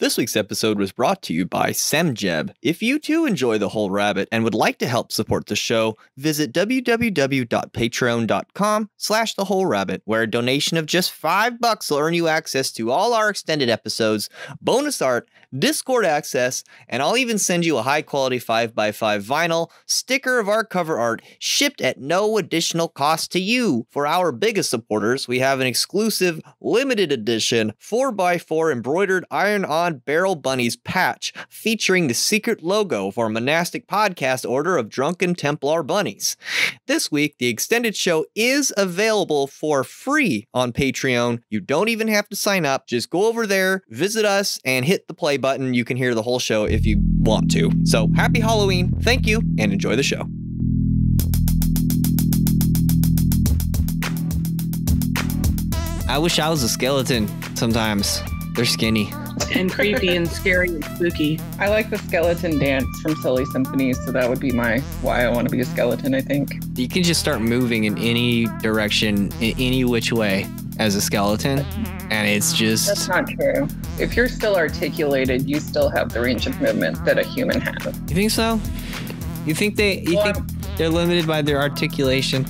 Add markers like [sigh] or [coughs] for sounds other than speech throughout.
This week's episode was brought to you by Semjeb. If you too enjoy The Whole Rabbit and would like to help support the show, visit www.patreon.com slash The Whole Rabbit, where a donation of just five bucks will earn you access to all our extended episodes, bonus art, Discord access, and I'll even send you a high quality 5x5 vinyl sticker of our cover art shipped at no additional cost to you. For our biggest supporters, we have an exclusive limited edition 4x4 embroidered iron barrel bunnies patch featuring the secret logo of our monastic podcast order of drunken Templar bunnies. This week, the extended show is available for free on Patreon. You don't even have to sign up. Just go over there, visit us, and hit the play button. You can hear the whole show if you want to. So happy Halloween. Thank you and enjoy the show. I wish I was a skeleton sometimes. They're skinny. and creepy and scary and spooky. I like the skeleton dance from Silly Symphonies, so that would be my why I want to be a skeleton, I think. You can just start moving in any direction, in any which way as a skeleton, and it's just. That's not true. If you're still articulated, you still have the range of movement that a human has. You think so? You think they? You Well, think they're limited by their articulation?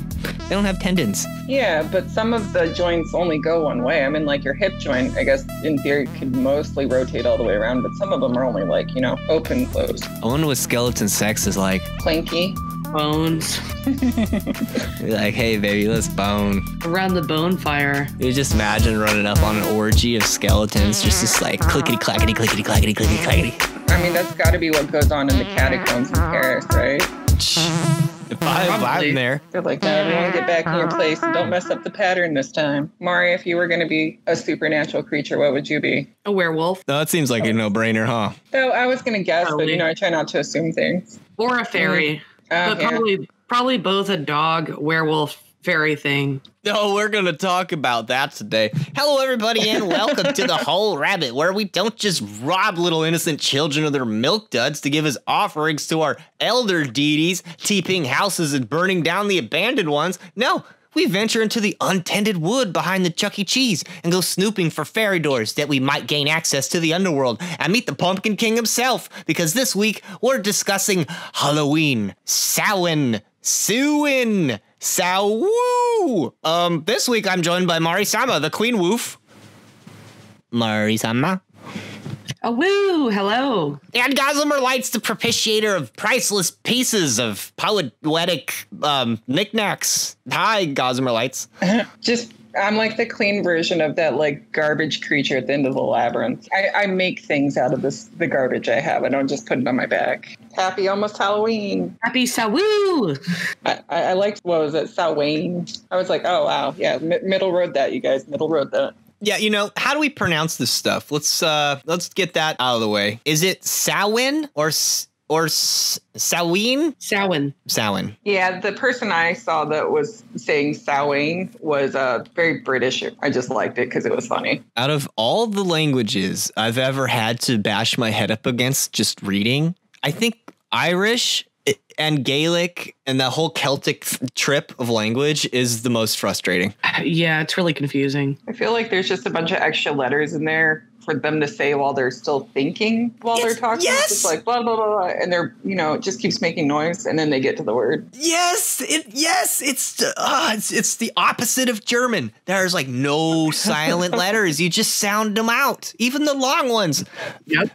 They don't have tendons. Yeah, but some of the joints only go one way. I mean, like your hip joint, I guess in theory could mostly rotate all the way around, but some of them are only like, you know, open, closed. I wonder what skeleton sex is like. Clanky. Bones [laughs] Like, hey, baby, let's bone. around the bone fire. You just imagine running up on an orgy of skeletons, just this like clickety clackety clickety clackety clickety clackety. I mean, that's got to be what goes on in the catacombs in Paris, right? If, I, if Probably. I'm there, They're like, no, everyone get back in your place and don't mess up the pattern this time. Mari, if you were going to be a supernatural creature, what would you be? A werewolf no, that seems like a no-brainer, huh? So I was going to guess, but you know, I try not to assume things. or a fairy, Uh, but yeah. probably probably both a dog, werewolf, fairy thing. No, we're going to talk about that today. Hello, everybody, and welcome to the Whole [laughs] Rabbit, where we don't just rob little innocent children of their milk duds to give as offerings to our elder deities, teeping houses and burning down the abandoned ones. No, we venture into the untended wood behind the Chuck E. Cheese and go snooping for fairy doors that we might gain access to the underworld and meet the Pumpkin King himself. Because this week we're discussing Halloween, Samhain, Suin, Sawu. Um, this week I'm joined by Mari Sama, the Queen Woof. Mari Sama. Oh woo! Hello. And Gossamer Lights, the propitiator of priceless pieces of poetic um, knickknacks. Hi, Gossamer Lights. [laughs] Just, I'm like the clean version of that like garbage creature at the end of the labyrinth. I, I make things out of this the garbage I have. I don't just put it on my back. Happy almost Halloween. Happy Sawoo! I, I, I liked what was it, Samhain. I was like, oh wow, yeah, mi- middle road that you guys, middle road that. Yeah, you know, how do we pronounce this stuff? Let's uh let's get that out of the way. Is it Samhain or S- or S- Samhain? Samhain. Samhain. Yeah, the person I saw that was saying Samhain was uh, very British. I just liked it because it was funny. Out of all the languages I've ever had to bash my head up against just reading, I think Irish and Gaelic and that whole Celtic trip of language is the most frustrating. Yeah, it's really confusing. I feel like there's just a bunch of extra letters in there for them to say while they're still thinking while Yes, they're talking. yes! It's just like blah blah blah, blah, and they're you know it just keeps making noise, and then they get to the word. Yes, it yes, it's uh, it's it's the opposite of German. There's like no silent [laughs] letters. You just sound them out, even the long ones. Yep.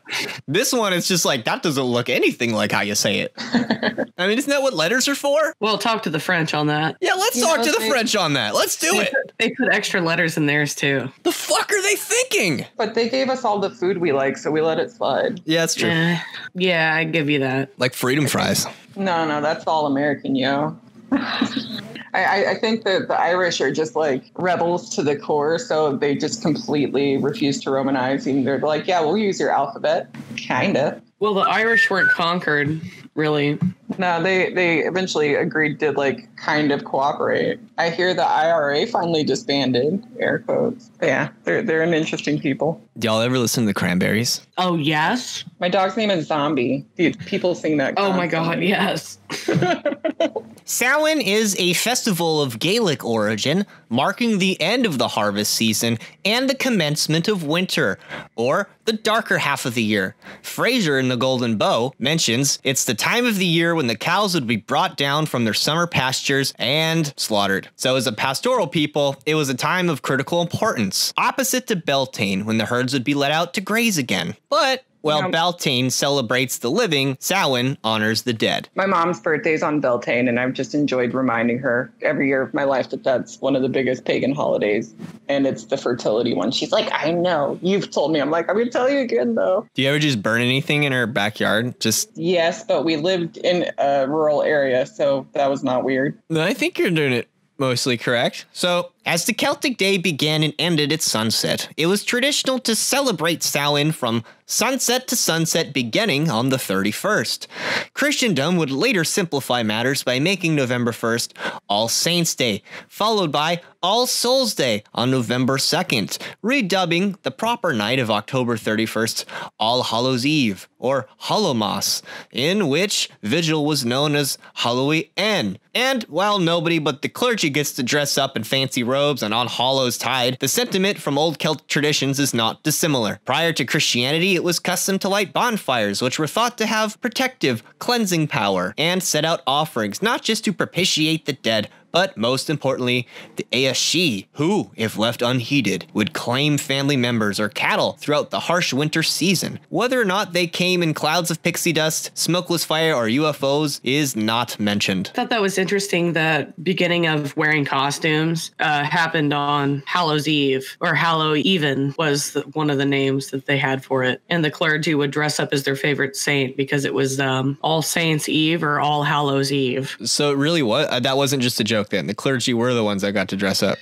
This one is just like that doesn't look anything like how you say it. [laughs] I mean, isn't that what letters are for? Well, talk to the French on that. Yeah, let's You talk know, to the they- French on that. Let's do They it. put, they put extra letters in theirs too. The fuck are they thinking? But they gave us all the food we like, so we let it slide. Yeah, that's true. Eh, yeah, I give you that. Like freedom fries. No, no, that's all American, yo. [laughs] I, I, I think that the Irish are just like rebels to the core, so they just completely refuse to Romanize. Even they're like, yeah, we'll use your alphabet, kinda. Well, the Irish weren't conquered, really. No, they they eventually agreed to like kind of cooperate. I hear the IRA finally disbanded, air quotes. But yeah, they're they're an interesting people. Do y'all ever listen to the Cranberries? Oh yes. My dog's name is Zombie. Dude, people sing that. Oh my god, yes. [laughs] Samhain is a festival of Gaelic origin, marking the end of the harvest season and the commencement of winter, or the darker half of the year. Frazer in The Golden Bough mentions it's the time of the year when the cows would be brought down from their summer pastures and slaughtered. So, as a pastoral people, it was a time of critical importance, opposite to Beltane, when the herds would be let out to graze again. But while Yeah. Beltane celebrates the living, Samhain honors the dead. My mom's birthday is on Beltane, and I've just enjoyed reminding her every year of my life that that's one of the biggest pagan holidays, and it's the fertility one. She's like, "I know, you've told me." I'm like, "I'm gonna tell you again, though." Do you ever just burn anything in her backyard? Just Yes, but we lived in a rural area, so that was not weird. I think you're doing it mostly correct. So, as the Celtic day began and ended at sunset, it was traditional to celebrate Samhain from sunset to sunset beginning on the 31st. Christendom would later simplify matters by making November 1st All Saints' Day, followed by All Souls' Day on November 2nd, redubbing the proper night of October 31st All Hallows' Eve, or Hallowmas, in which vigil was known as Halloween. And while nobody but the clergy gets to dress up in fancy robes and on Hallows Tide, the sentiment from old Celtic traditions is not dissimilar. Prior to Christianity, it was custom to light bonfires, which were thought to have protective, cleansing power, and set out offerings not just to propitiate the dead, but most importantly, the Ayashi, who, if left unheeded, would claim family members or cattle throughout the harsh winter season. Whether or not they came in clouds of pixie dust, smokeless fire, or UFOs is not mentioned. I thought that was interesting. The beginning of wearing costumes uh, happened on Hallows Eve, or Hallow Even was the, one of the names that they had for it. And the clergy would dress up as their favorite saint because it was um, All Saints Eve or All Hallows Eve. So it really was uh, that wasn't just a joke then. The clergy were the ones that got to dress up.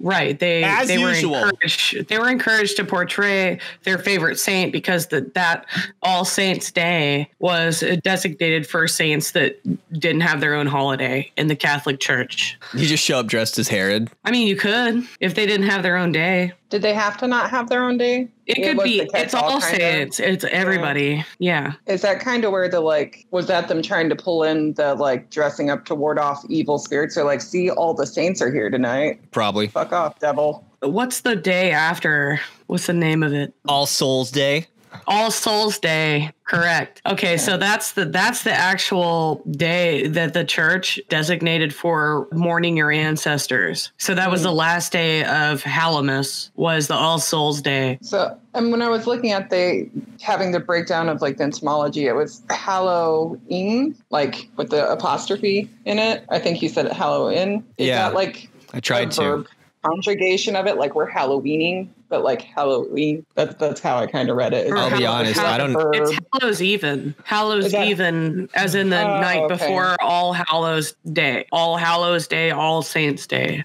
Right. They As they usual. were encouraged they were encouraged to portray their favorite saint because the, that All Saints Day was designated for saints that didn't have their own holiday in the Catholic Church. You just show up dressed as Herod. I mean, you could if they didn't have their own day. Did they have to not have their own day? It could be. It's catch-all all kind of- saints. It's everybody. Yeah. Is that kind of where the like was that them trying to pull in the like dressing up to ward off evil spirits? Or like, see, all the saints are here tonight. Probably. Fuck off, devil. What's the day after? What's the name of it? All Souls Day. All Souls Day. Correct. Okay, so that's the that's the actual day that the church designated for mourning your ancestors. So that was the mm. last day of Hallowmas was the All Souls Day. So, and when I was looking at the having the breakdown of like the etymology, it was Halloween, like with the apostrophe in it. I think you said it Halloween. Is Yeah, that like I tried a to. verb conjugation of it? Like we're Halloweening, but like Halloween. That's that's how I kind of read it. Or I'll be honest, I don't- It's Hallows Even. Hallows that- Even, as in the Oh, night okay. before All Hallows Day. All Hallows Day, All Saints Day.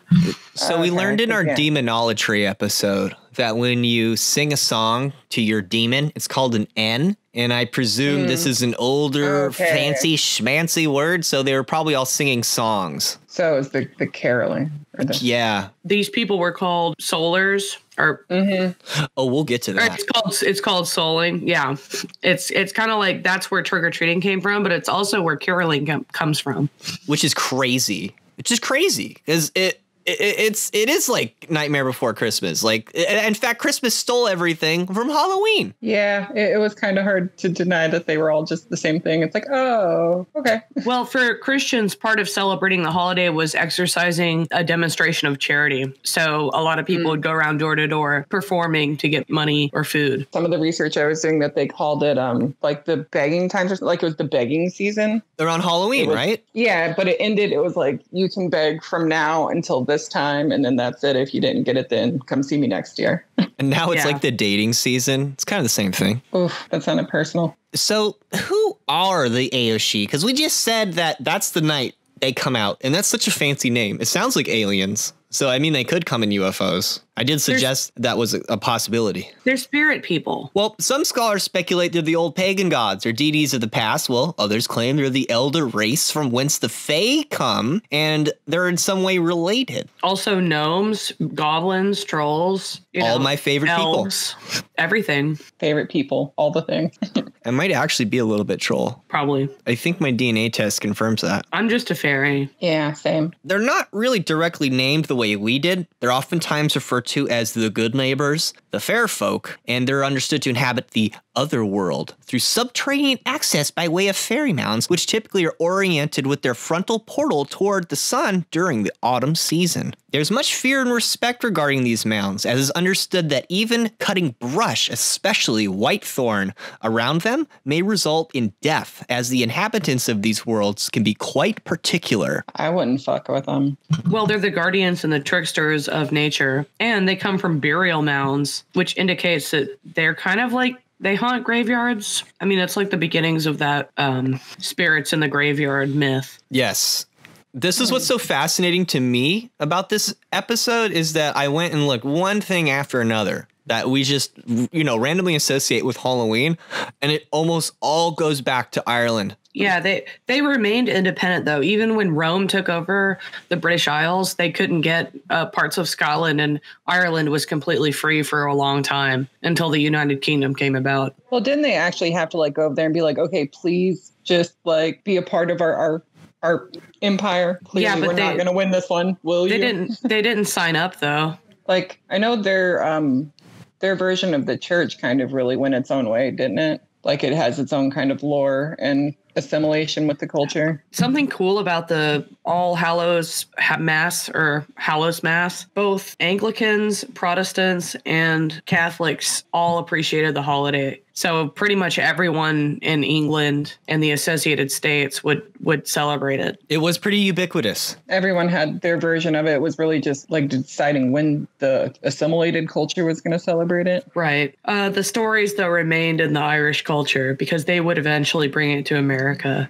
So we learned in our yeah. demonology episode that when you sing a song to your demon, it's called an N. And I presume this is an older, Okay. fancy, schmancy word. So they were probably all singing songs. So it's the the caroling. Or the, Yeah. These people were called soulers or Mhm. Oh, we'll get to that. It's called it's called souling. Yeah, it's it's kind of like that's where trick or treating came from, but it's also where caroling com- comes from. which is crazy. It's just crazy because it, it it's it is like Nightmare Before Christmas. Like in fact, Christmas stole everything from Halloween. Yeah, it, it was kind of hard to deny that they were all just the same thing. It's like, oh, okay. [laughs] Well, for Christians, part of celebrating the holiday was exercising a demonstration of charity. So a lot of people would go around door to door performing to get money or food. Some of the research I was doing that they called it um like the begging times, or something, like it was the begging season. Around Halloween, was- right? Yeah, but it ended. It was like you can beg from now until this time, and then that's it. If you didn't get it, then come see me next year. [laughs] And now it's Yeah. like the dating season. It's kind of the same thing. Oof, that sounded personal. So who are the Aoshi? Because we just said that that's the night they come out, and that's such a fancy name. It sounds like aliens. So I mean, they could come in UFOs. I did suggest that was a, a possibility. They're spirit people. Well, some scholars speculate they're the old pagan gods or deities of the past. Well, others claim they're the elder race from whence the Fae come, and they're in some way related. Also, gnomes, goblins, trolls. You All know, my favorite elves, everything. Favorite people, all the things. [laughs] I might actually be a little bit troll. Probably. I think my DNA test confirms that. I'm just a fairy. yeah, same. They're not really directly named the way we did. They're oftentimes referred to as the good neighbors, the fair folk, and they're understood to inhabit the other world through subterranean access by way of fairy mounds, which typically are oriented with their frontal portal toward the sun during the autumn season. There's much fear and respect regarding these mounds, as is understood that even cutting brush, especially white thorn, around them may result in death, as the inhabitants of these worlds can be quite particular. I wouldn't fuck with them. Well, they're the guardians and the tricksters of nature, and they come from burial mounds, which indicates that they're kind of like they haunt graveyards. I mean, it's like the beginnings of that um, spirits in the graveyard myth. Yes. This is what's so fascinating to me about this episode is that I went and looked one thing after another that we just you know randomly associate with Halloween and it almost all goes back to Ireland. Yeah, they they remained independent though. Even when Rome took over the British Isles, they couldn't get uh, parts of Scotland, and Ireland was completely free for a long time until the United Kingdom came about. Well, didn't they actually have to like go over there and be like, okay, please just like be a part of our our, our empire? Clearly, Yeah, but we're not going to win this one, will They you? didn't they didn't sign up though. Like, I know their um their version of the church kind of really went its own way, didn't it? Like, it has its own kind of lore and assimilation with the culture. Something cool about the All Hallows Mass or Hallows Mass, both Anglicans, Protestants, and Catholics all appreciated the holiday. So pretty much everyone in England and the associated states would would celebrate it. It was pretty ubiquitous. Everyone had their version of it. It was really just like deciding when the assimilated culture was going to celebrate it. Right. Uh, the stories though remained in the Irish culture because they would eventually bring it to America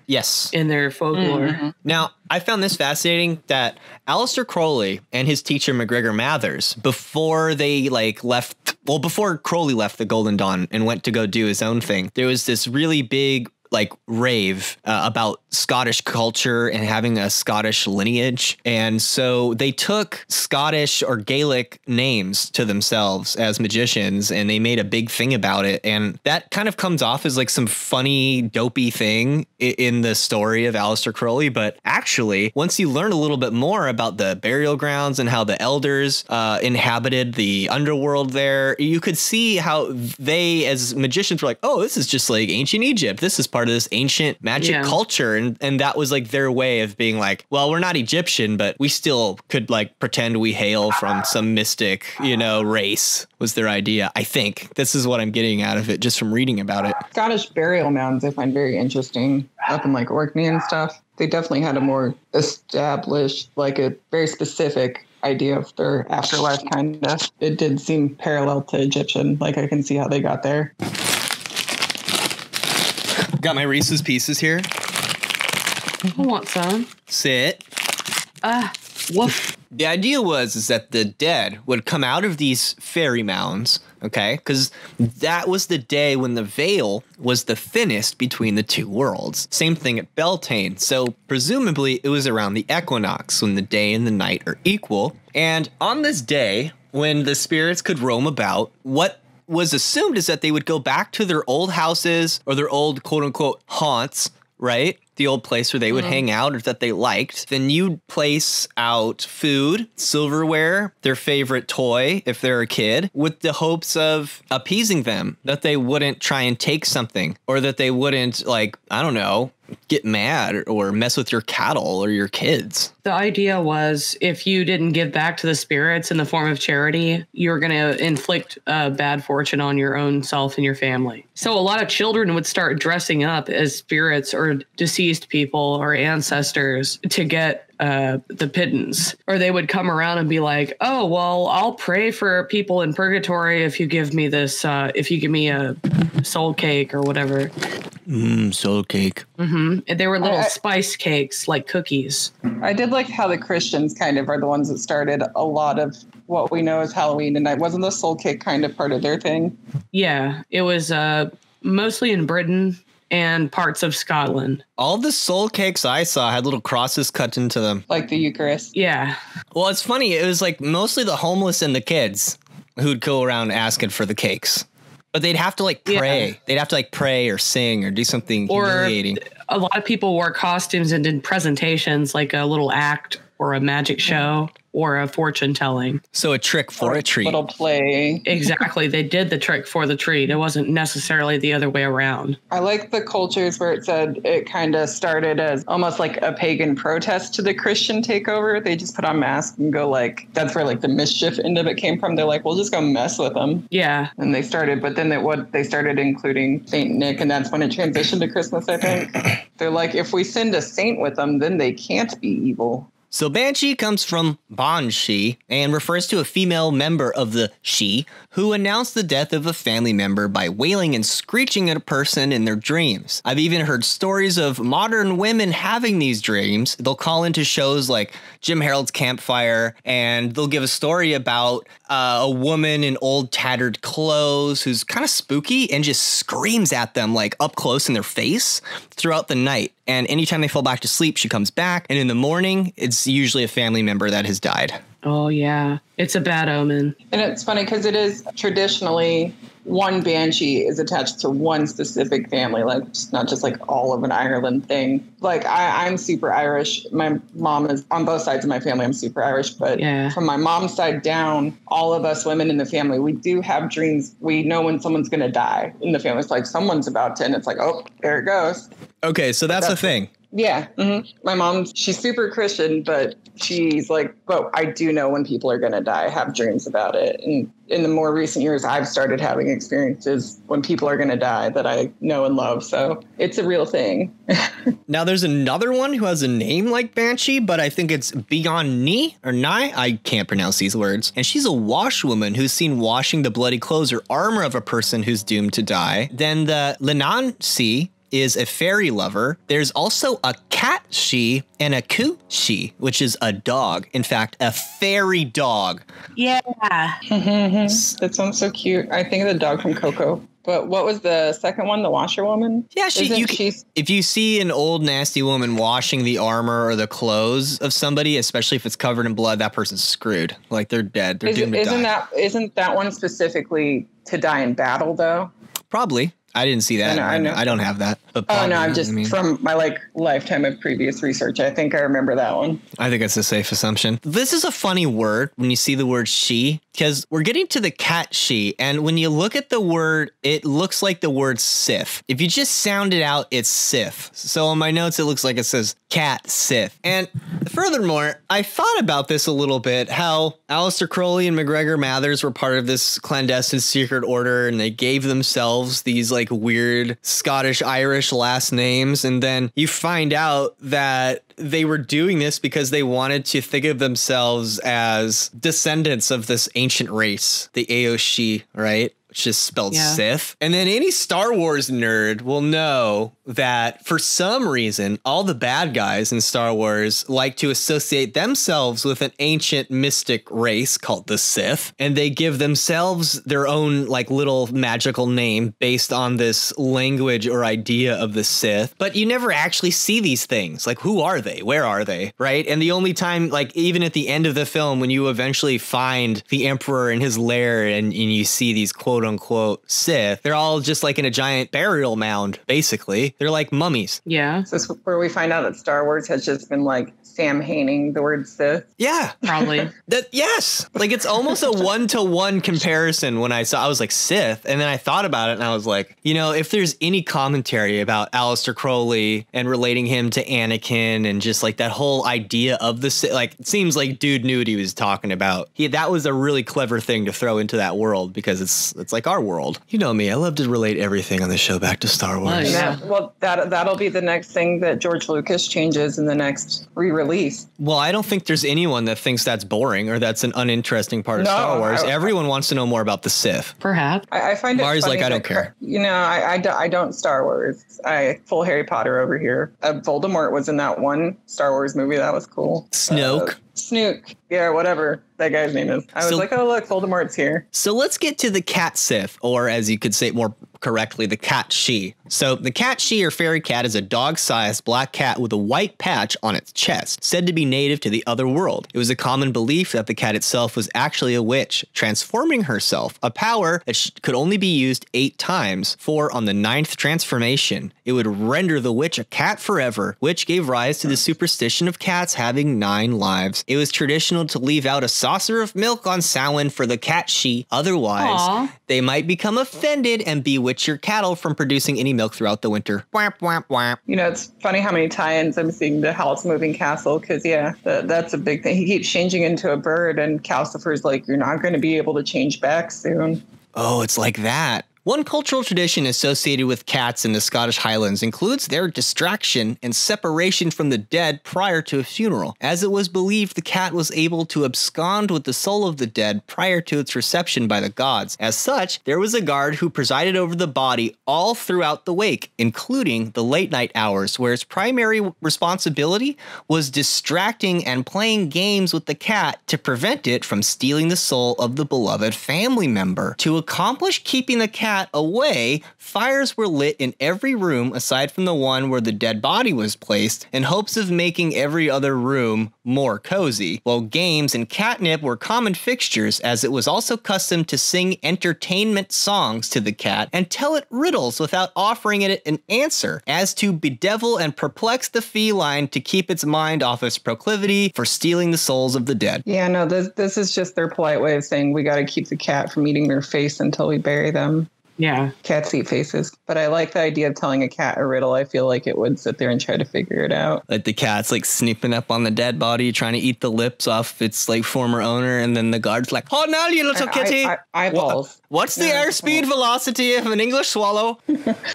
Yes. in their folklore. Mm-hmm. Now, I found this fascinating that Aleister Crowley and his teacher MacGregor Mathers, before they like left, well, before Crowley left the Golden Dawn and went to go do his own thing, there was this really big like rave uh, about Scottish culture and having a Scottish lineage. And so they took Scottish or Gaelic names to themselves as magicians and they made a big thing about it. And that kind of comes off as like some funny, dopey thing in the story of Aleister Crowley. But actually, once you learn a little bit more about the burial grounds and how the elders uh, inhabited the underworld there, you could see how they, as magicians, were like, oh, this is just like ancient Egypt. This is part of this ancient magic Yeah. culture. And, and that was like their way of being like, well, we're not Egyptian, but we still could like pretend we hail from some mystic, you know, race was their idea. I think this is what I'm getting out of it just from reading about it. Scottish burial mounds I find very interesting up in like Orkney and stuff. They definitely had a more established, like a very specific idea of their afterlife kind of. It did seem parallel to Egyptian. Like I can see how they got there. Got my Reese's pieces here. I want some. Sit. Ah, woof. The idea was is that the dead would come out of these fairy mounds, okay? Because that was the day when the veil was the thinnest between the two worlds. Same thing at Beltane. So presumably it was around the equinox when the day and the night are equal. And on this day, when the spirits could roam about, what was assumed is that they would go back to their old houses or their old quote unquote haunts, right? The old place where they would mm-hmm. hang out or that they liked. Then you'd place out food, silverware, their favorite toy if they're a kid, with the hopes of appeasing them, that they wouldn't try and take something or that they wouldn't, like, I don't know, get mad or mess with your cattle or your kids. The idea was if you didn't give back to the spirits in the form of charity, you were going to inflict uh, bad fortune on your own self and your family. So a lot of children would start dressing up as spirits or deceased people or ancestors to get uh, the pittance. Or they would come around and be like, oh, well, I'll pray for people in purgatory if you give me this, uh, if you give me a soul cake or whatever. Mmm, soul cake. Mm-hmm. They were little I- I- spice cakes like cookies. I did like how the Christians kind of are the ones that started a lot of what we know as Halloween, and I wasn't the soul cake kind of part of their thing. Yeah, it was uh, mostly in Britain and parts of Scotland. All the soul cakes I saw had little crosses cut into them. like the Eucharist. Yeah, Well, it's funny. It was like mostly the homeless and the kids who'd go around asking for the cakes. But they'd have to like Yeah. pray. They'd have to like pray or sing or do something Or- humiliating. A lot of people wore costumes and did presentations like a little act or a magic show or a fortune telling. So a trick for a treat. Little play. Exactly. they did the trick for the treat. It wasn't necessarily the other way around. I like the cultures where it said it kind of started as almost like a pagan protest to the Christian takeover. They just put on masks and go like, that's where like the mischief end of it came from. They're like, we'll just go mess with them. Yeah. And they started, but then they, what they started including Saint Nick, and that's when it transitioned to Christmas. I think [coughs] they're like, if we send a saint with them, then they can't be evil. So Banshee comes from Banshee and refers to a female member of the She who announced the death of a family member by wailing and screeching at a person in their dreams. I've even heard stories of modern women having these dreams. They'll call into shows like Jim Harold's Campfire and they'll give a story about uh, a woman in old tattered clothes who's kind of spooky and just screams at them like up close in their face throughout the night. And anytime they fall back to sleep, she comes back. And in the morning, it's usually a family member that has died. Oh, yeah. It's a bad omen. And it's funny because it is traditionally one banshee is attached to one specific family, like it's not just like all of an Ireland thing. Like I, I'm super Irish. My mom is on both sides of my family. I'm super Irish, but Yeah. from my mom's side down, all of us women in the family, we do have dreams. We know when someone's going to die in the family. It's like someone's about to, and it's like, oh, there it goes. Okay, so that's the That's- thing. Yeah. hmm My mom, she's super Christian, but she's like, but I do know when people are going to die. I have dreams about it. And in the more recent years, I've started having experiences when people are going to die that I know and love. So it's a real thing. [laughs] Now, there's another one who has a name like Banshee, but I think it's Bean Nighe or Nai. I can't pronounce these words. And she's a washwoman who's seen washing the bloody clothes or armor of a person who's doomed to die. Then the Lenan Lenansi is a fairy lover. There's also a cat she and a coo she, which is a dog. In fact, a fairy dog. Yeah. [laughs] that sounds so cute. I think of the dog from Coco. But what was the second one? The washerwoman? Yeah, she. You can, she if you see an old nasty woman washing the armor or the clothes of somebody, especially if it's covered in blood, that person's screwed. Like they're dead. They're Is, doomed to isn't die. that isn't that one specifically to die in battle though? Probably. I didn't see that. I know, I know. I don't have that. But Oh no, I'm just I, mean, from my like lifetime of previous research. I think I remember that one. I think it's a safe assumption. This is a funny word when you see the word she, because we're getting to the cat she. And when you look at the word, it looks like the word Sith. If you just sound it out, it's Sith. So on my notes, it looks like it says cat Sith. And furthermore, I thought about this a little bit how Aleister Crowley and MacGregor Mathers were part of this clandestine secret order and they gave themselves these like weird Scottish Irish last names. And then you find out that they were doing this because they wanted to think of themselves as descendants of this ancient race, the Aoshi, right? Which is spelled Yeah. Sith. And then any Star Wars nerd will know that for some reason, all the bad guys in Star Wars like to associate themselves with an ancient mystic race called the Sith. And they give themselves their own like little magical name based on this language or idea of the Sith. But you never actually see these things. Like, who are they? Where are they? Right. And the only time, like, even at the end of the film, when you eventually find the Emperor in his lair and, and you see these quote unquote Sith, they're all just like in a giant burial mound, basically. They're like mummies. Yeah. Is this where we find out that Star Wars has just been like Sam Haining the word Sith? Yeah. Probably. [laughs] That yes, like it's almost a one to one comparison. When I saw, I was like Sith, and then I thought about it, and I was like, you know, if there's any commentary about Aleister Crowley and relating him to Anakin, and just like that whole idea of the Sith, like it seems like dude knew what he was talking about. He that was a really clever thing to throw into that world because it's It's like our world. You know me. I love to relate everything on the show back to Star Wars. yeah. Yeah, well, that that'll be the next thing that George Lucas changes in the next re-release. Well, I don't think there's anyone that thinks that's boring or that's an uninteresting part of No, Star Wars. I- Everyone wants to know more about the Sith. Perhaps. I, I find it. Mari's funny like, I don't care. You know, I, I, do- I don't Star Wars. I full Harry Potter over here. Uh, Voldemort was in that one Star Wars movie. That was cool. Snoke. Uh, Snook. Yeah, whatever that guy's name is. I was So- like, oh look, Voldemort's here. So let's get to the cat Sith, or as you could say more correctly, the cat she. So the cat she or fairy cat is a dog-sized black cat with a white patch on its chest, said to be native to the other world. It was a common belief that the cat itself was actually a witch, transforming herself, a power that could only be used eight times. four on the ninth transformation, it would render the witch a cat forever, which gave rise to the superstition of cats having nine lives. It was traditional to leave out a saucer of milk on Samhain for the cat she, otherwise Aw. they might become offended and bewitch your cattle from producing any milk throughout the winter. You know, it's funny how many tie-ins I'm seeing to Howl's Moving Castle because yeah, that, that's a big thing. He keeps changing into a bird, and Calcifer's like, you're not going to be able to change back soon. Oh, it's like that. One cultural tradition associated with cats in the Scottish Highlands includes their distraction and separation from the dead prior to a funeral, as it was believed the cat was able to abscond with the soul of the dead prior to its reception by the gods. As such, there was a guard who presided over the body all throughout the wake, including the late night hours, where its primary responsibility was distracting and playing games with the cat to prevent it from stealing the soul of the beloved family member. To accomplish keeping the cat away, fires were lit in every room aside from the one where the dead body was placed in hopes of making every other room more cozy. While games and catnip were common fixtures, as it was also custom to sing entertainment songs to the cat and tell it riddles without offering it an answer, as to bedevil and perplex the feline to keep its mind off its proclivity for stealing the souls of the dead. Yeah, no, this this is just their polite way of saying we got to keep the cat from eating their face until we bury them. Yeah. Cats eat faces, but I like the idea of telling a cat a riddle. I feel like it would sit there and try to figure it out. Like the cat's like snooping up on the dead body, trying to eat the lips off its like former owner, and then the guard's like, "Oh no, you little kitty! I, I, eyeballs. What's the Yeah, airspeed velocity of an English swallow?"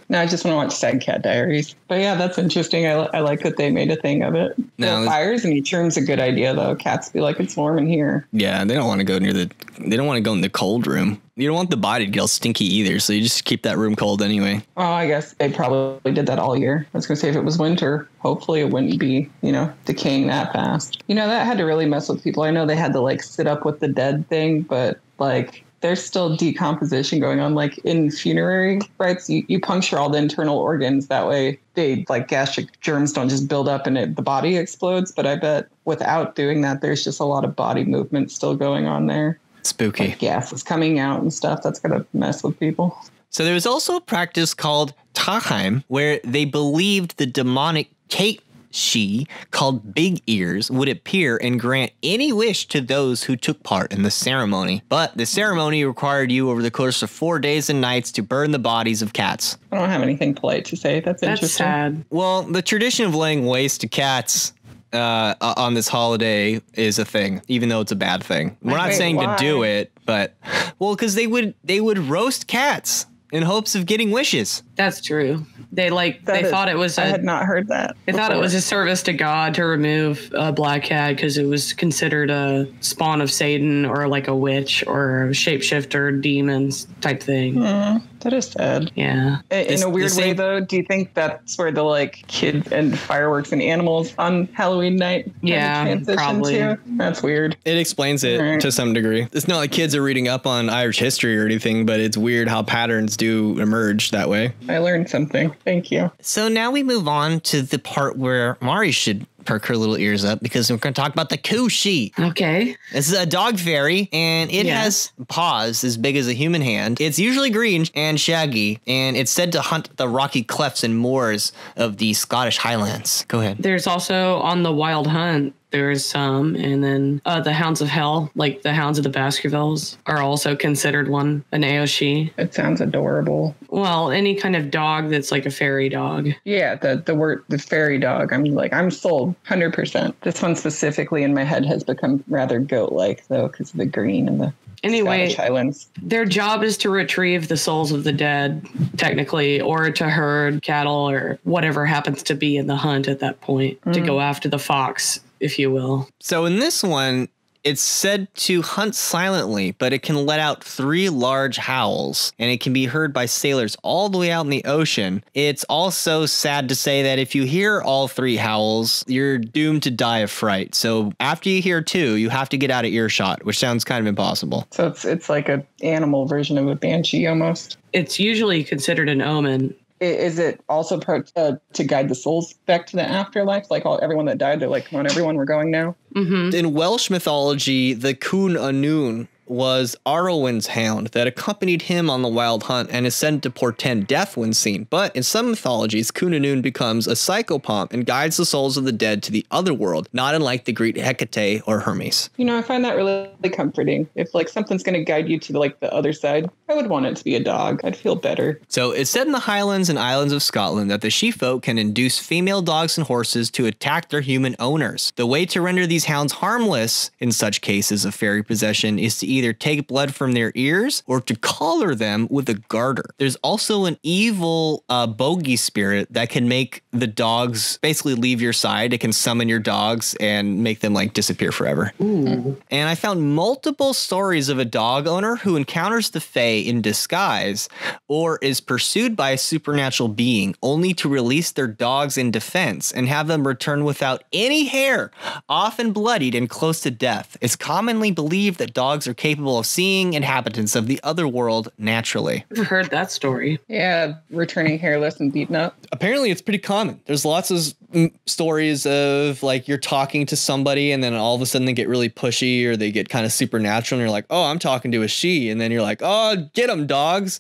No, I just want to watch Sad Cat Diaries. But yeah, that's interesting. I, I like that they made a thing of it. No, fires and germs a good idea though. Cats be like, it's warm in here. Yeah, they don't want to go near the. They don't want to go in the cold room. You don't want the body to get all stinky either, so you just keep that room cold anyway. Oh, I guess they probably did that all year. I was gonna say if it was winter, hopefully it wouldn't be, you know, decaying that fast. You know, that had to really mess with people. I know they had to like sit up with the dead thing, but like there's still decomposition going on. Like in funerary rites, you, you puncture all the internal organs. That way they like gastric germs don't just build up and it, the body explodes. But I bet without doing that, there's just a lot of body movement still going on there. Spooky. Like gas is coming out and stuff. That's gonna mess with people. So there was also a practice called Taghairm, where they believed the demonic Kate she called Big Ears would appear and grant any wish to those who took part in the ceremony. But the ceremony required you over the course of four days and nights to burn the bodies of cats. I don't have anything polite to say. That's, That's interesting. sad. Well, the tradition of laying waste to cats uh, on this holiday is a thing, even though it's a bad thing. We're not Wait, saying to do it, but [laughs] well, because they would they would roast cats in hopes of getting wishes. That's true. They like That they is- thought it was I a had not heard that. They thought it was a service to God to remove a black cat because it was considered a spawn of Satan or like a witch or a shapeshifter, demons type thing. Hmm, that is sad. Yeah. In, in It's a the weird way, though, do you think that's where the like kids and fireworks and animals on Halloween night Yeah, transition probably. to? That's weird. It explains it Right. to some degree. It's not like kids are reading up on Irish history or anything, but it's weird how patterns do emerge that way. I learned something. Thank you. So now we move on to the part where Mari should perk her little ears up because we're going to talk about the Kushi. Okay. This is a dog fairy, and it Yeah. has paws as big as a human hand. It's usually green and shaggy, and it's said to hunt the rocky clefts and moors of the Scottish Highlands. Go ahead. There's also on the Wild Hunt. There's some, and then uh, the Hounds of Hell, like the Hounds of the Baskervilles, are also considered one an Aoshi. It sounds adorable. Well, any kind of dog that's like a fairy dog. Yeah, the the word the fairy dog. I'm like I'm sold, hundred percent. This one specifically in my head has become rather goat like though because of the green and the Anyway, their job is to retrieve the souls of the dead, technically, or to herd cattle or whatever happens to be in the hunt at that point, to go after the fox, if you will. So in this one, it's said to hunt silently, but it can let out three large howls, and it can be heard by sailors all the way out in the ocean. It's also sad to say that if you hear all three howls, you're doomed to die of fright. So after you hear two, you have to get out of earshot, which sounds kind of impossible. So it's it's like an animal version of a banshee almost. It's usually considered an omen. I- Is it also pro- uh, to guide the souls back to the afterlife? Like all everyone that died, they're like, "Come on, everyone, we're going now." hmm In Welsh mythology, the Cŵn Annwn was Arawn's hound that accompanied him on the wild hunt and is said to portend death when seen. But in some mythologies, Cŵn Annwn becomes a psychopomp and guides the souls of the dead to the other world, not unlike the Greek Hecate or Hermes. You know, I find that really comforting. If like something's going to guide you to like the other side, I would want it to be a dog. I'd feel better. So it's said in the Highlands and Islands of Scotland that the shefolk can induce female dogs and horses to attack their human owners. The way to render these hounds harmless in such cases of fairy possession is to either take blood from their ears or to collar them with a garter. There's also an evil uh, bogey spirit that can make the dogs basically leave your side. It can summon your dogs and make them like disappear forever. Ooh. And I found multiple stories of a dog owner who encounters the Fae in disguise or is pursued by a supernatural being only to release their dogs in defense and have them return without any hair, often bloodied and close to death. It's commonly believed that dogs are capable of seeing inhabitants of the other world naturally. I've heard that story. Yeah, returning hairless and beaten up. apparently it's pretty common. There's lots of stories of like you're talking to somebody and then all of a sudden they get really pushy or they get kind of supernatural and you're like, "Oh, I'm talking to a she." And then you're like, "Oh, get them dogs."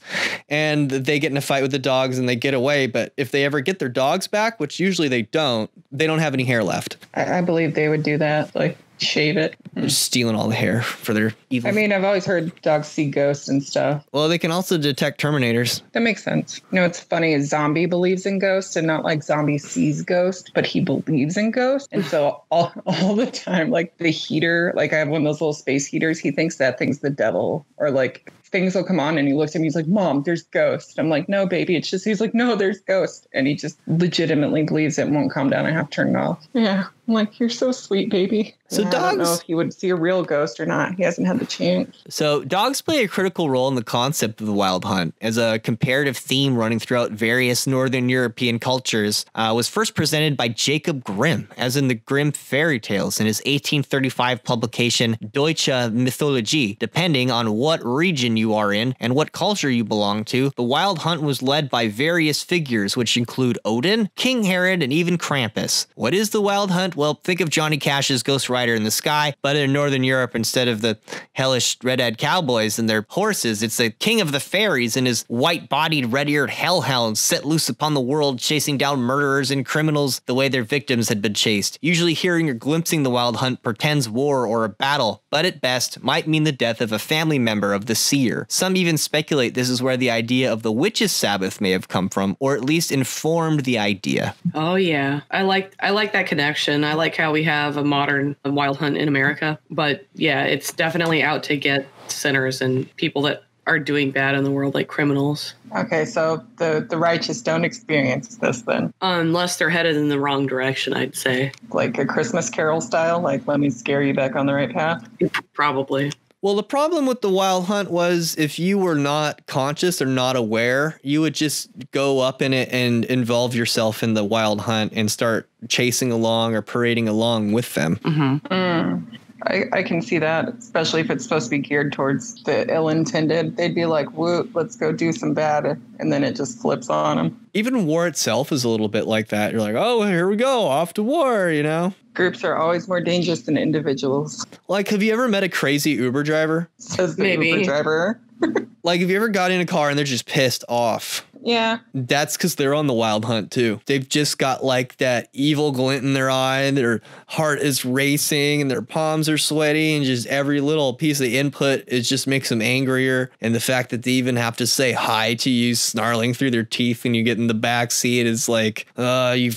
And they get in a fight with the dogs and they get away, but if they ever get their dogs back, which usually they don't, they don't have any hair left. I, I believe they would do that. Like shave it. They're just stealing all the hair for their evil. I mean, I've always heard dogs see ghosts and stuff. well, they can also detect terminators. That makes sense. You know, what's funny is zombie believes in ghosts and not like zombie sees ghosts, but he believes in ghosts. And so [laughs] all, all the time, like the heater, like I have one of those little space heaters, he thinks that thing's the devil or like things will come on and he looks at me, he's like, Mom, there's ghosts. I'm like, no, baby, it's just, he's like, no, there's ghosts. And he just legitimately believes it and won't calm down. I have to turn it off. Yeah. I'm like, you're so sweet, baby. So Yeah, I don't know dogs- if he would see a real ghost or not. He hasn't had the chance. So, dogs play a critical role in the concept of the wild hunt as a comparative theme running throughout various Northern European cultures. Uh, was first presented by Jacob Grimm, as in the Grimm fairy tales in his 1835 publication Deutsche Mythologie. Depending on what region you are in and what culture you belong to, the wild hunt was led by various figures, which include Odin, King Herod, and even Krampus. What is the wild hunt? Well, think of Johnny Cash's Ghost Rider in the Sky, but in Northern Europe, instead of the hellish red-eyed cowboys and their horses, it's the king of the fairies and his white-bodied, red-eared hellhounds set loose upon the world, chasing down murderers and criminals the way their victims had been chased. Usually, hearing or glimpsing the wild hunt portends war or a battle, but at best might mean the death of a family member of the seer. Some even speculate this is where the idea of the witches' Sabbath may have come from, or at least informed the idea. Oh yeah, I like I like that connection. I like how we have a modern wild hunt in America, but yeah, it's definitely out to get sinners and people that are doing bad in the world, like criminals, Okay, so the, the righteous don't experience this then. unless they're headed in the wrong direction. I'd say like a Christmas Carol style, like let me scare you back on the right path. probably. Well, the problem with the wild hunt was if you were not conscious or not aware, you would just go up in it and involve yourself in the wild hunt and start chasing along or parading along with them. hmm Mm. I, I can see that, especially if it's supposed to be geared towards the ill-intended. They'd be like, "Whoop, let's go do some bad," and then it just flips on them. Even war itself is a little bit like that. You're like, oh, here we go, off to war, you know? Groups are always more dangerous than individuals. Like, have you ever met a crazy Uber driver? Says the Maybe. Uber driver. [laughs] Like, have you ever got in a car and they're just pissed off? Yeah, That's because they're on the wild hunt too. They've just got like that evil glint in their eye, and their heart is racing, and their palms are sweaty, and just every little piece of input it just makes them angrier. And the fact that they even have to say hi to you, snarling through their teeth, when you get in the back seat is like, uh, you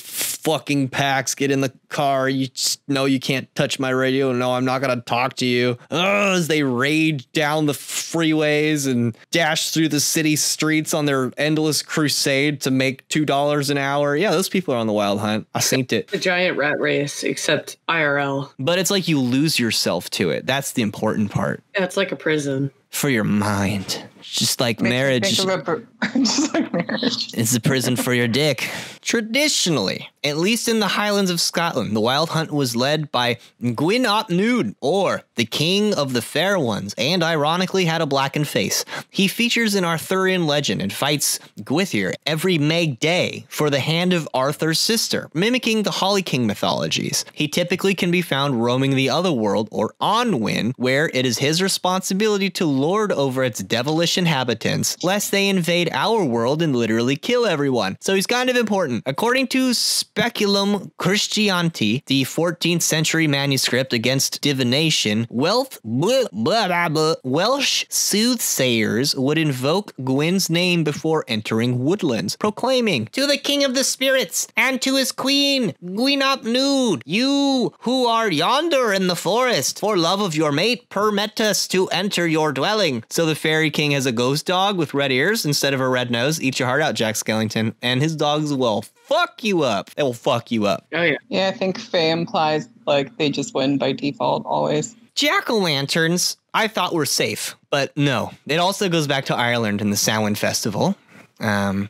fucking packs get in the car. You know you can't touch my radio. No, I'm not gonna talk to you. Ugh, as they rage down the freeways and dash through the city streets on their endless crusade to make two dollars an hour. Yeah, those people are on the wild hunt. I seen it. A giant rat race, except IRL. But it's like you lose yourself to it. That's the important part Yeah, it's like a prison. for your mind. Just like Makes marriage. think of a just like marriage. It's a prison for your dick. Traditionally, at least in the Highlands of Scotland, the wild hunt was led by Gwyn ap Nudd, or the King of the Fair Ones, and ironically had a blackened face. He features in Arthurian legend and fights Gwythyr every May Day for the hand of Arthur's sister, mimicking the Holly King mythologies. He typically can be found roaming the other world or on Annwn, where it is his responsibility to lord over its devilish inhabitants, lest they invade our world and literally kill everyone. So he's kind of important. According to Speculum Christiani, the 14th century manuscript against divination, wealth, blah, blah, blah, blah, Welsh soothsayers would invoke Gwyn's name before entering woodlands, proclaiming, To the king of the spirits and to his queen, Gwyn ap Nudd, you who are yonder in the forest, for love of your mate, permit us to enter your dwelling. So the fairy king has a ghost dog with red ears instead of a red nose. Eat your heart out, Jack Skellington. And his dogs will fuck you up. They will fuck you up. Oh yeah. Yeah, I think Fae implies like they just win by default always. Jack o' lanterns, I thought were safe, but no. It also goes back to Ireland and the Samhain Festival. Um,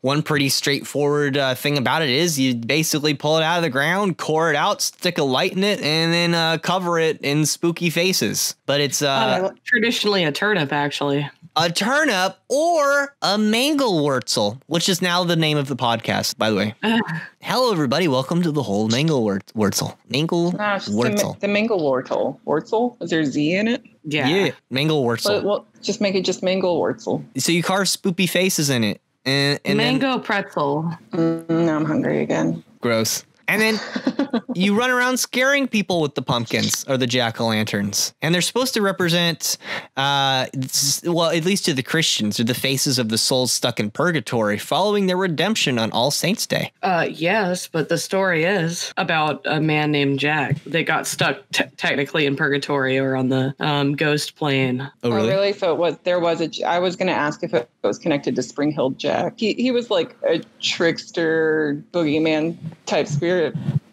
one pretty straightforward uh, thing about it is you basically pull it out of the ground, core it out, stick a light in it, and then uh, cover it in spooky faces. But it's uh, Traditionally a turnip, actually. a turnip or a mangelwurzel, which is now the name of the podcast, by the way. [sighs] Hello, everybody. Welcome to the whole mangelwurzel. No, it's just the, Mangelwurzel. mangle wurzel. Wurzel? Is there Z in it? Yeah. Yeah, mangelwurzel. But, well, just make it just mangle wurzel. So you carve spoopy faces in it. And, and then Mango pretzel. Mm, now I'm hungry again. gross. And then [laughs] you run around scaring people with the pumpkins or the jack o' lanterns. And they're supposed to represent, uh, well, at least to the Christians, are the faces of the souls stuck in purgatory following their redemption on All Saints' Day. Uh, yes, but the story is about a man named Jack that got stuck te- technically in purgatory or on the um, ghost plane. Oh, Oh, really? really? So it was there was a I was going to ask if it was connected to Spring Heel Jack. He he was like a trickster boogeyman type spirit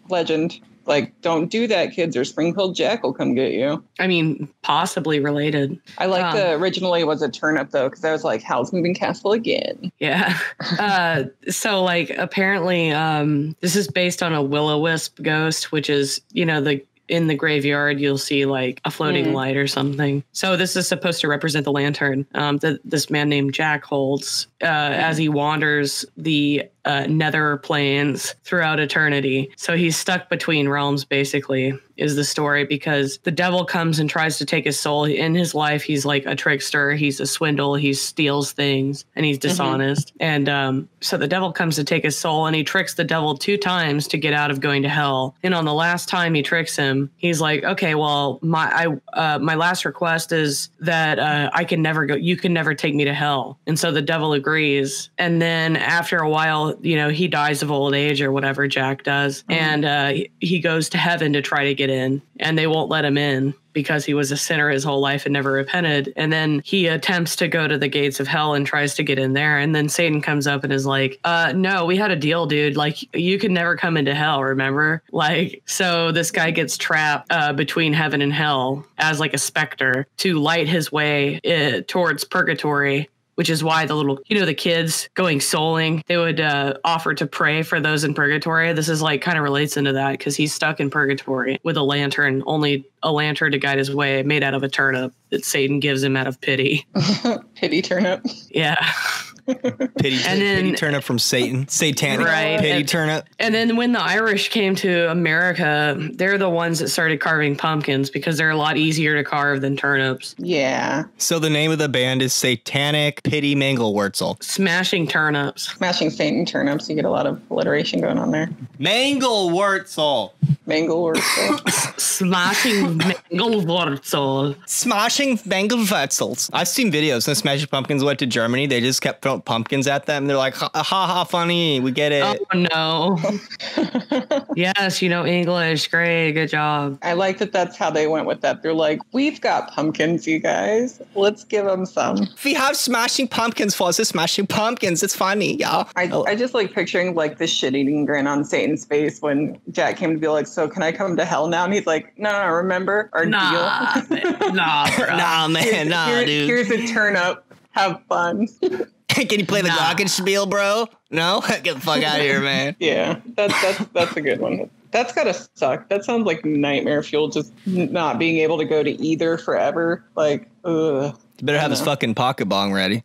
legend. Like, don't do that, kids, or Spring Heel Jack will come get you. I mean, possibly related. I like Um, the originally was a turnip though, because I was like, Howl's Moving Castle again? Yeah. [laughs] uh, so, like, apparently, um, this is based on a will o wisp ghost, which is, you know, the in the graveyard you'll see like a floating Mm. light or something. So this is supposed to represent the lantern um, that this man named Jack holds uh, as he wanders the uh, nether planes throughout eternity. So he's stuck between realms, basically, is the story because the devil comes and tries to take his soul. In his life, he's like a trickster, he's a swindle, he steals things, and he's dishonest. And um, so the devil comes to take his soul, and he tricks the devil two times to get out of going to hell. And on the last time he tricks him, he's like, "Okay, well, my I uh, my last request is that uh, I can never go. You can never take me to hell." And so the devil agrees. And then after a while, you know, he dies of old age or whatever Jack does, and uh, he- goes to heaven to try to get in, and they won't let him in because he was a sinner his whole life and never repented. And then he attempts to go to the gates of hell and tries to get in there. And then Satan comes up and is like, uh, no, we had a deal, dude. Like, you can never come into hell, remember? Like, so this guy gets trapped uh, between heaven and hell as like a specter to light his way uh, towards purgatory which is why the little, you know, the kids going souling, they would uh, offer to pray for those in purgatory. This is like kind of relates into that because he's stuck in purgatory with a lantern, only a lantern to guide his way, made out of a turnip that Satan gives him out of pity. [laughs] Pity turnip. Yeah. [laughs] Pity, And then- pity turnip from Satan. Satanic Right. pity And- turnip. And then when the Irish came to America, they're the ones that started carving pumpkins because they're a lot easier to carve than turnips. Yeah. So the name of the band is Satanic Pity Mangelwurzel. Smashing turnips. Smashing Satan turnips. You get a lot of alliteration going on there. Mangelwurzel. Mangelwurzel. [laughs] Smashing Mangelwurzel. Smashing Bangelwetzels. I've seen videos when Smashing Pumpkins went to Germany. They just kept throwing pumpkins at them. They're like, ha ha, ha funny. We get it. Oh no. [laughs] yes, you know English. Great, good job. I like that that's how they went with that. They're like, we've got pumpkins, you guys. Let's give them some. We have Smashing Pumpkins for us. It's Smashing Pumpkins. It's funny, yeah. I, I just like picturing like the shit eating grin on Satan's face when Jack came to be like, so can I come to hell now? And he's like, no, no, remember our Nah, deal? nah, [laughs] bro. nah, man, nah, Here- dude. Here's a turn up. Have fun. [laughs] [laughs] Can you play the Nah. Glockenspiel, bro? No? [laughs] Get the fuck out of here, man. [laughs] yeah, that's that's that's a good one. That's gotta suck. That sounds like nightmare fuel. Just not being able to go to either forever. Like, ugh. You better have his fucking pocket bong ready.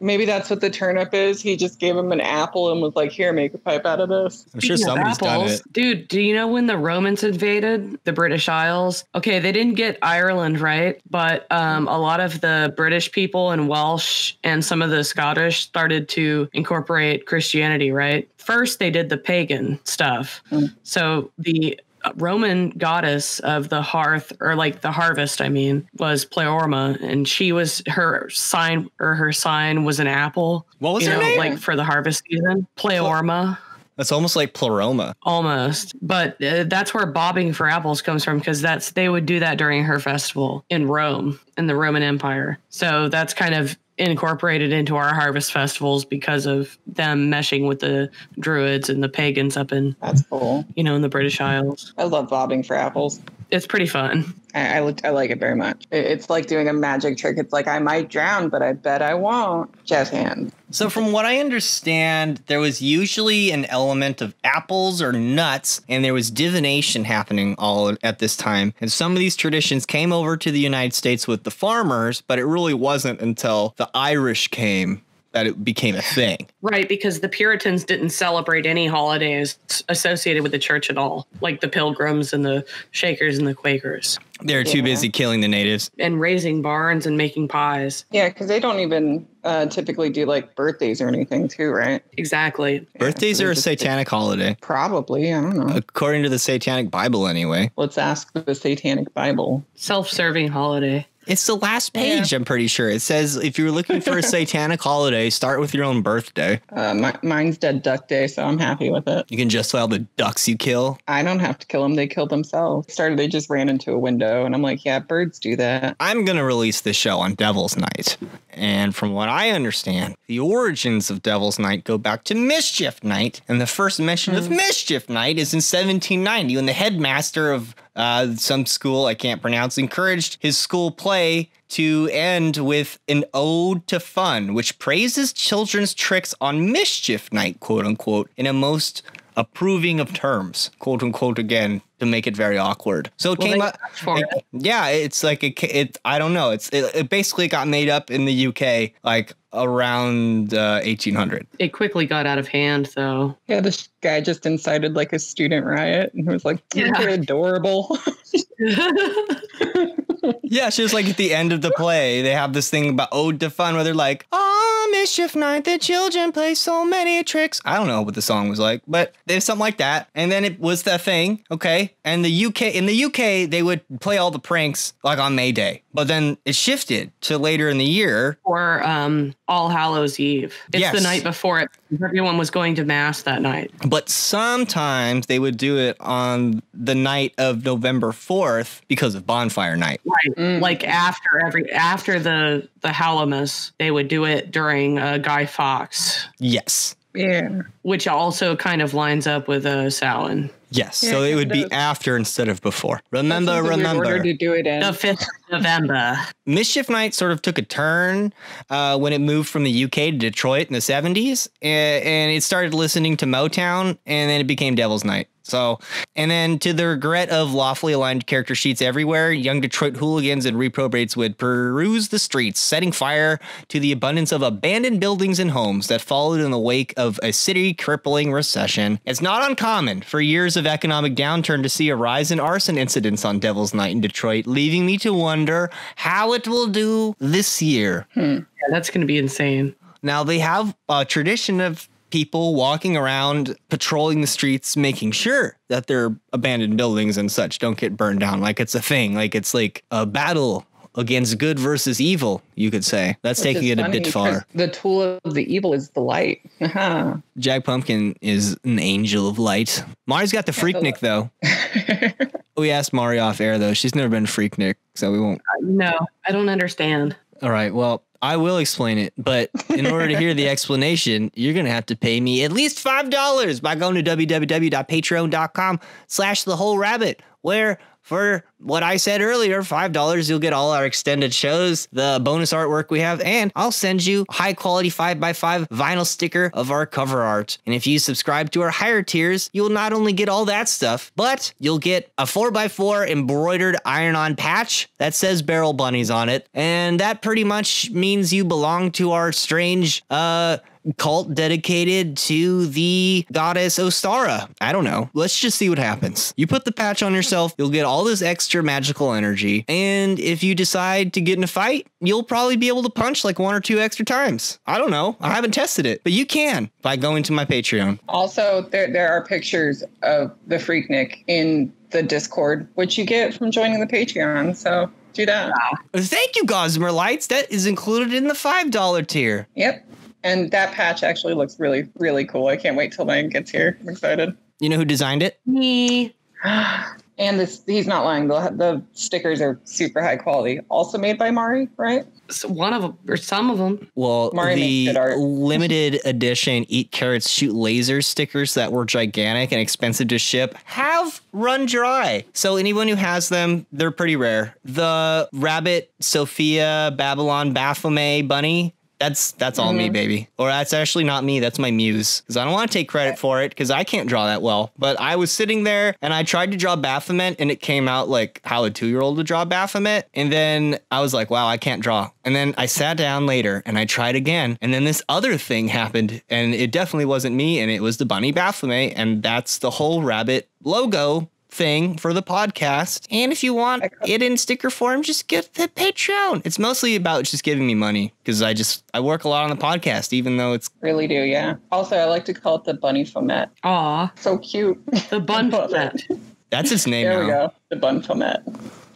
Maybe that's what the turnip is. He just gave him an apple and was like, "Here, make a pipe out of this." I'm sure Speaking of somebody's done apples, it. Dude, do you know when the Romans invaded the British Isles? Okay, they didn't get Ireland right, but um, a lot of the British people and Welsh and some of the Scottish started to incorporate Christianity, right? First, they did the pagan stuff. Mm. So the Roman goddess of the hearth or like the harvest, I mean, was Pleorma, and she was her sign or her sign was an apple. What was you her know, name? like for the harvest season. Pleorma That's almost like Pleroma. almost but uh, that's where bobbing for apples comes from because that's they would do that during her festival in rome in the roman empire so that's kind of incorporated into our harvest festivals because of them meshing with the druids and the pagans up in That's cool. you know in the british isles I love bobbing for apples. it's pretty fun I, I, look- I like it very much. It- It's like doing a magic trick. It's like I might drown, but I bet I won't. Jazz hands. So, from what I understand, there was usually an element of apples or nuts, and there was divination happening all at this time. And some of these traditions came over to the United States with the farmers, but it really wasn't until the Irish came that it became a thing. right because the puritans didn't celebrate any holidays associated with the church at all like the pilgrims and the shakers and the quakers They're too Yeah. busy killing the natives. and raising barns and making pies Yeah, because they don't even uh, typically do like birthdays or anything, too, right? exactly Birthdays they are a satanic holiday, Probably. I don't know. according to the Satanic Bible, anyway. Let's ask the Satanic Bible. self-serving holiday. It's the last page, I'm pretty sure. It says if you're looking for a [laughs] satanic holiday, start with your own birthday. Uh, my, mine's Dead Duck Day, so I'm happy with it. You can justify all the ducks you kill. I don't have to kill them; they kill themselves. Started, they just ran into a window, and I'm like, yeah, birds do that. I'm going to release this show on Devil's Night. And from what I understand, the origins of Devil's Night go back to Mischief Night. And the first mention of Mischief Night is in 1790 when the headmaster of uh, some school, I can't pronounce, encouraged his school play to end with an ode to fun, which praises children's tricks on Mischief Night, quote unquote, in a most approving of terms, quote unquote, again, to make it very awkward. So it Well, came up. asked it. Yeah, it's like a, ca- it. I don't know. It's it, it basically got made up in the UK like around uh, 1800. It quickly got out of hand, though. Yeah, this guy just incited like a student riot, and he was like, Yeah. "Aren't adorable?" [laughs] [laughs] Yeah, it's just like at the end of the play, they have this thing about ode to fun where they're like, "Oh, mischief night, the children play so many tricks." I don't know what the song was like, but there's something like that. And then it was the thing, okay? And the UK in the UK, they would play all the pranks like on May Day, but then it shifted to later in the year. or um, All Hallows Eve. It's Yes. the night before it. Everyone was going to mass that night. But sometimes they would do it on the night of November 4th because of bonfire night. Right. Mm. Like after every after the the Hallowmas, they would do it during uh, Guy Fawkes, Yes. yeah, which also kind of lines up with uh, Samhain. Yes. Yeah, so it it would be after instead of before. Remember, That's a remember. order to do it in. The fifth of November. Mischief Night sort of took a turn uh, when it moved from the UK to Detroit in the 70s, a- and it started listening to Motown, and then it became Devil's Night. So, and then to the regret of lawfully aligned character sheets everywhere, young Detroit hooligans and reprobates would peruse the streets, setting fire to the abundance of abandoned buildings and homes that followed in the wake of a city crippling recession. It's not uncommon for years of economic downturn to see a rise in arson incidents on Devil's Night in Detroit, leaving me to wonder how it will do this year. Hmm. Yeah, that's going to be insane. Now they have a tradition of people walking around patrolling the streets, making sure that their abandoned buildings and such don't get burned down. Like it's a thing. Like it's like a battle against good versus evil, you could say. That's Which taking it a bit far. The tool of the evil is the light. [laughs] Jack Pumpkin is an angel of light. Mari's got the Freaknik though. [laughs] We asked Mari off air though. She's never been Freaknik, so we won't. Uh, no, I don't understand. All right. Well, I will explain it, but in order to hear the [laughs] explanation, you're gonna have to pay me at least five dollars by going to www.patreon.com slash the whole rabbit, where for what I said earlier, five dollars you'll get all our extended shows, the bonus artwork we have, and I'll send you high quality five by five vinyl sticker of our cover art. And if you subscribe to our higher tiers, you'll not only get all that stuff, but you'll get a four by four embroidered iron-on patch that says barrel bunnies on it, and that pretty much means you belong to our strange uh cult dedicated to the goddess Ostara. I don't know. Let's just see what happens. You put the patch on yourself, you'll get all this extra magical energy. And if you decide to get in a fight, you'll probably be able to punch like one or two extra times. I don't know. I haven't tested it, but you can by going to my Patreon. also, there there are pictures of the Freaknik in the Discord, which you get from joining the Patreon. So do that. Thank you, Gosmer Lights. That is included in the $5 tier. Yep. And that patch actually looks really, really cool. I can't wait till mine gets here. I'm excited. You know who designed it? Me. [gasps] [gasps] [gasps] And this, he's not lying. The, the stickers are super high quality. Also made by Mari, right? S- One of them, or some of them. Well, Mari the limited edition Eat Carrots Shoot Laser stickers that were gigantic and expensive to ship have run dry. So anyone who has them, they're pretty rare. The Rabbit Sophia Babylon Baphomet bunny. That's that's all Mm-hmm. me, baby. Or that's actually not me. That's my muse. Because I don't want to take credit for it because I can't draw that well. But I was sitting there and I tried to draw Baphomet and it came out like how a two year old would draw Baphomet. And then I was like, wow, I can't draw. And then I sat down later and I tried again. And then this other thing happened and it definitely wasn't me. And it was the bunny Baphomet. And that's the whole rabbit logo thing for the podcast. And if you want it in sticker form, just get the Patreon. It's mostly about just giving me money because I just I work a lot on the podcast, even though it's Really do, yeah. Also, I like to call it the bunny fomet. Aw, So cute. the bun [laughs] Love fomet. that's its name there we go. The bun fomet.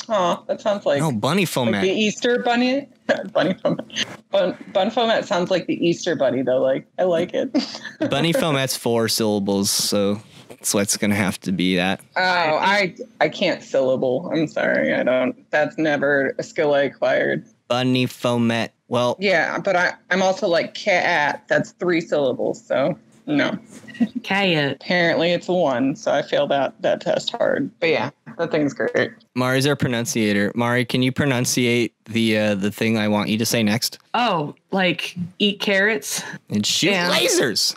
Oh, that sounds like, No, bunny like the Easter bunny. [laughs] bunny fomet. Bun, bun fomet sounds like the Easter bunny, though. Like, I like it. bunny [laughs] fomet's four syllables, so that's what's gonna have to be that. Oh, I I can't syllable. I'm sorry. I don't. That's never a skill I acquired. Bunny fomet. Well, Yeah, but I I'm also like cat. That's three syllables. So no. Cat. Apparently it's a one. So I failed that that test hard. But yeah, that thing's great. Mari's our pronunciator. Mari, can you pronunciate the uh, the thing I want you to say next? Oh, like eat carrots. And shoot Yeah. lasers.